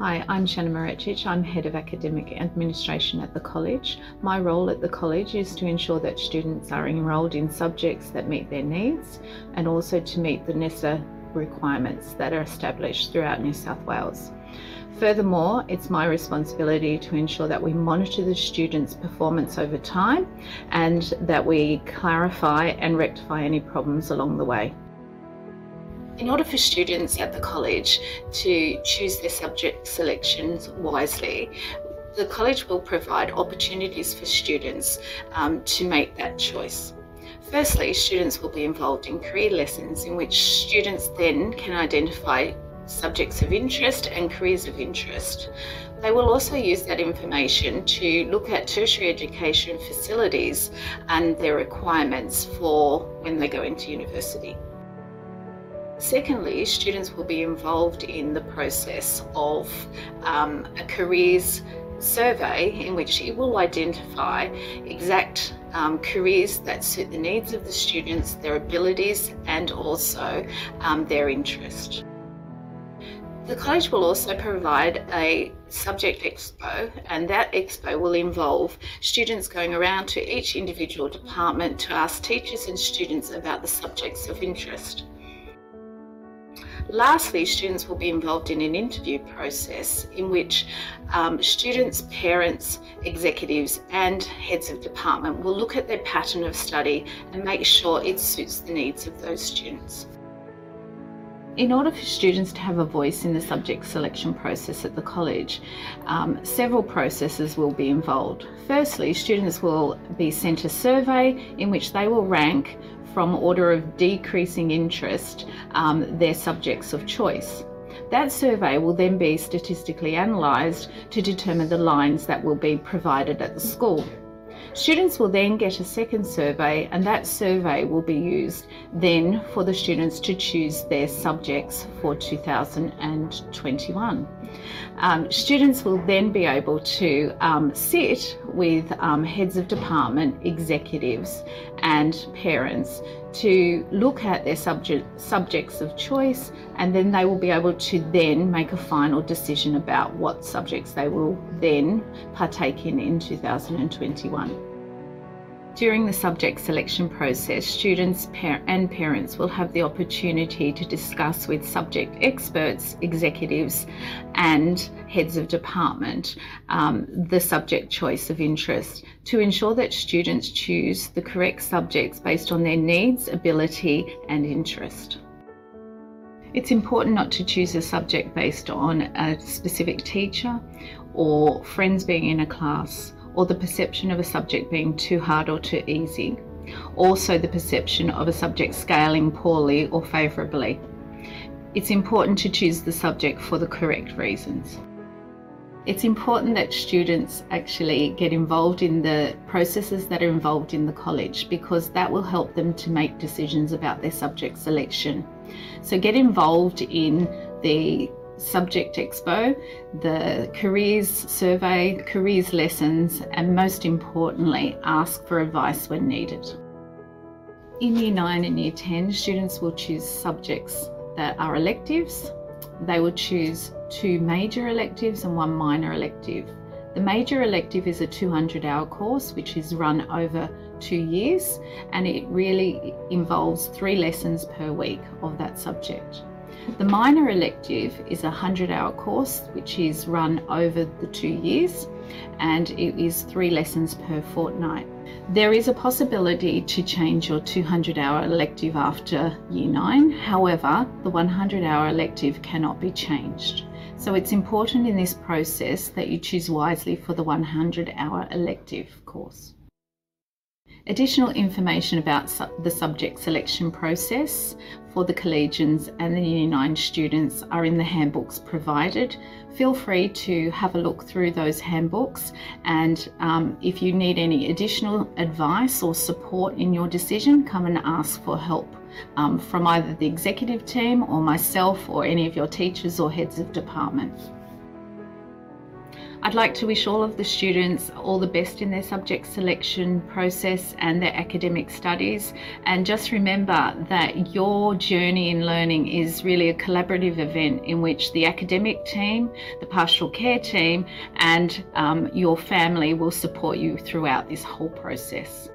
Hi, I'm Shannon Marecic. I'm Head of Academic Administration at the College. My role at the College is to ensure that students are enrolled in subjects that meet their needs and also to meet the NESA requirements that are established throughout New South Wales. Furthermore, it's my responsibility to ensure that we monitor the students' performance over time and that we clarify and rectify any problems along the way. In order for students at the college to choose their subject selections wisely, the college will provide opportunities for students um, to make that choice. Firstly, students will be involved in career lessons in which students then can identify subjects of interest and careers of interest. They will also use that information to look at tertiary education facilities and their requirements for when they go into university. Secondly, students will be involved in the process of um, a careers survey in which it will identify exact um, careers that suit the needs of the students, their abilities, and also um, their interest. The college will also provide a subject expo, and that expo will involve students going around to each individual department to ask teachers and students about the subjects of interest. Lastly, students will be involved in an interview process in which um, students, parents, executives, and heads of department will look at their pattern of study and make sure it suits the needs of those students. In order for students to have a voice in the subject selection process at the college, um, several processes will be involved. Firstly, students will be sent a survey in which they will rank from order of decreasing interest um, their subjects of choice. That survey will then be statistically analysed to determine the lines that will be provided at the school. Students will then get a second survey and that survey will be used then for the students to choose their subjects for 2021. Um, students will then be able to um, sit with um, heads of department, executives and parents to look at their subject, subjects of choice and then they will be able to then make a final decision about what subjects they will then partake in in 2021. During the subject selection process, students and parents will have the opportunity to discuss with subject experts, executives, and heads of department um, the subject choice of interest to ensure that students choose the correct subjects based on their needs, ability, and interest. It's important not to choose a subject based on a specific teacher or friends being in a class or the perception of a subject being too hard or too easy. Also, the perception of a subject scaling poorly or favourably. It's important to choose the subject for the correct reasons. It's important that students actually get involved in the processes that are involved in the college because that will help them to make decisions about their subject selection. So get involved in the Subject Expo, the careers survey, careers lessons, and most importantly, ask for advice when needed. In Year 9 and Year 10, students will choose subjects that are electives. They will choose two major electives and one minor elective. The major elective is a 200 hour course which is run over two years and it really involves three lessons per week of that subject. The minor elective is a 100 hour course which is run over the two years and it is three lessons per fortnight. There is a possibility to change your 200 hour elective after year 9, however, the 100 hour elective cannot be changed. So it's important in this process that you choose wisely for the 100 hour elective course. Additional information about su the subject selection process for the collegians and the Year 9 students are in the handbooks provided. Feel free to have a look through those handbooks and um, if you need any additional advice or support in your decision, come and ask for help um, from either the executive team or myself or any of your teachers or heads of department. I'd like to wish all of the students all the best in their subject selection process and their academic studies. And just remember that your journey in learning is really a collaborative event in which the academic team, the pastoral care team, and um, your family will support you throughout this whole process.